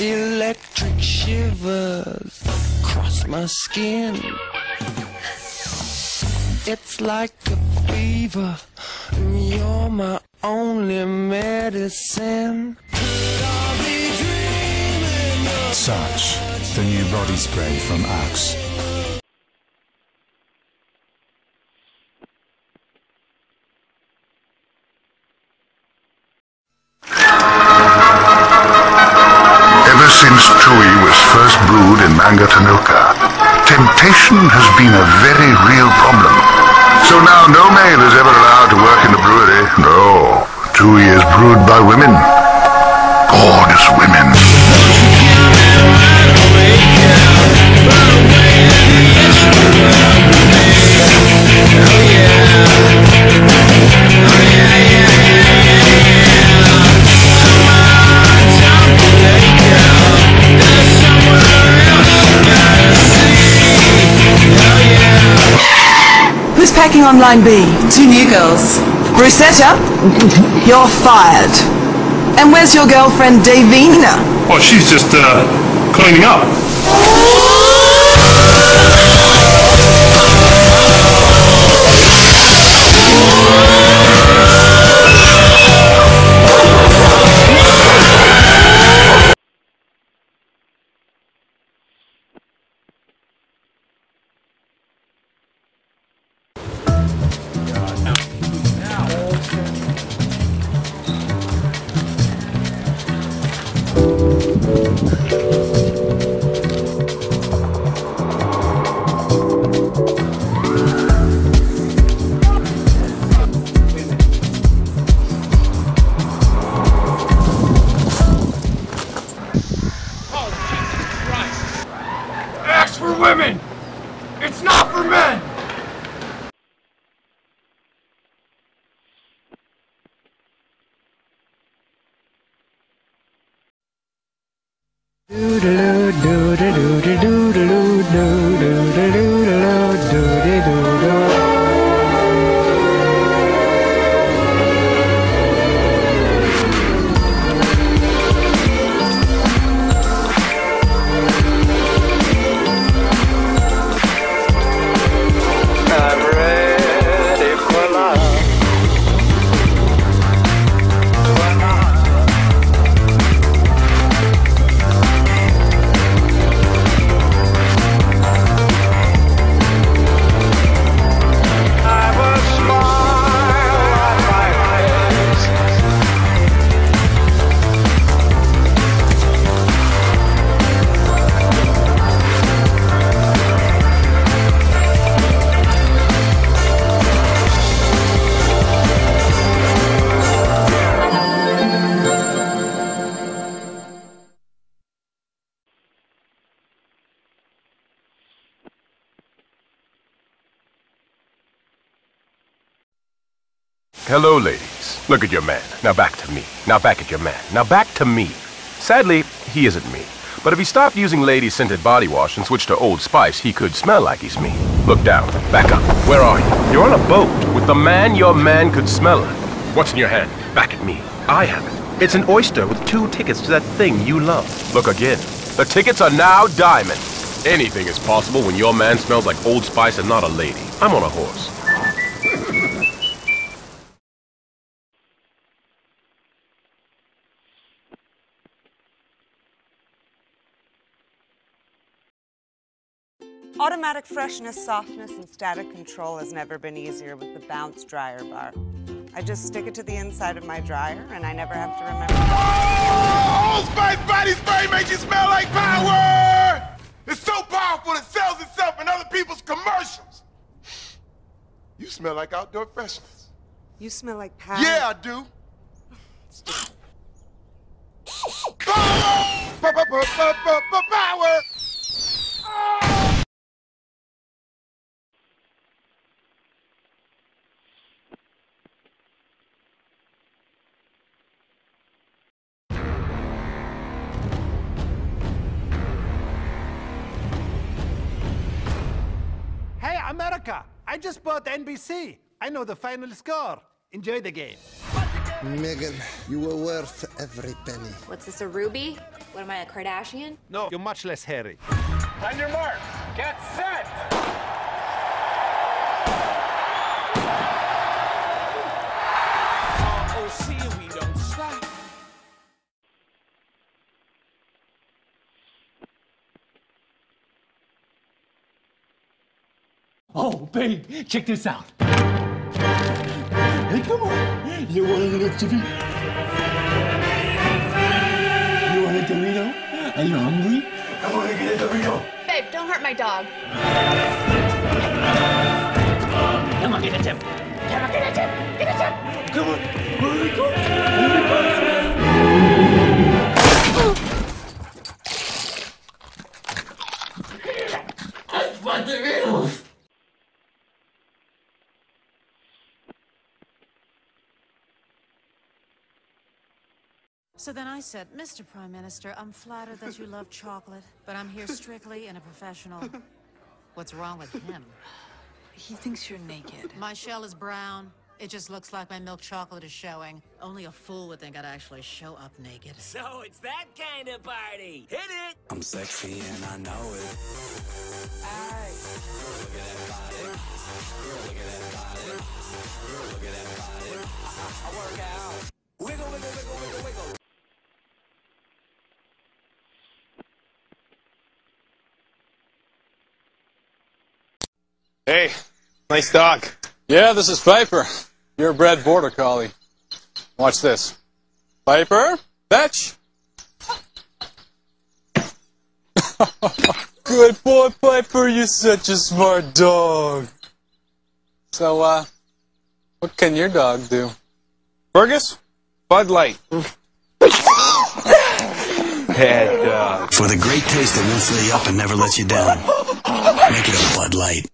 Electric shivers cross my skin. It's like a fever. and You're my only medicine. Such, the new body spray from Axe. Ever since Tui was first brewed in Mangatainoka, temptation has been a very real problem. So now no male is ever allowed to work in the brewery. No, Tui is brewed by women. Gorgeous women. Packing on line B? Two new girls. Brusetta, you're fired. And where's your girlfriend Davina? Well, she's just, uh, cleaning up. for women! It's not for men! I'm Hello, ladies. Look at your man. Now back to me. Now back at your man. Now back to me. Sadly, he isn't me. But if he stopped using lady scented body wash and switched to Old Spice, he could smell like he's me. Look down. Back up. Where are you? You're on a boat with the man your man could smell it. What's in your hand? Back at me. I have it. It's an oyster with two tickets to that thing you love. Look again. The tickets are now diamond. Anything is possible when your man smells like Old Spice and not a lady. I'm on a horse. Automatic freshness, softness, and static control has never been easier with the Bounce Dryer Bar. I just stick it to the inside of my dryer, and I never have to remember. Oh, Old Spice body spray makes you smell like power! It's so powerful it sells itself in other people's commercials. You smell like outdoor freshness. You smell like power. Yeah, I do. Power! Power! America! I just bought NBC. I know the final score. Enjoy the game. Megan, you were worth every penny. What's this, a ruby? What am I, a Kardashian? No, you're much less hairy. On your mark, get set! Oh, babe, check this out. Hey, come on. You want a little chippy? You want a Dorito? Are you hungry? I want to get a Dorito. Babe, don't hurt my dog. Come on, get a tip. Come on, get a tip. Get a tip. Come on. Here we go. Here we go. So then I said, Mr. Prime Minister, I'm flattered that you love chocolate, but I'm here strictly in a professional. What's wrong with him? He thinks you're naked. My shell is brown. It just looks like my milk chocolate is showing. Only a fool would think I'd actually show up naked. So it's that kind of party. Hit it! I'm sexy and I know it. Aye. Look at that body. Look at that body. Look at that body. Hey, nice dog. Yeah, this is Piper. You're a bred border collie. Watch this. Piper, fetch. Good boy, Piper. You're such a smart dog. So, uh, what can your dog do? Fergus, Bud Light. Bad dog. For the great taste that won't fill you up and never let you down. Make it a Bud Light.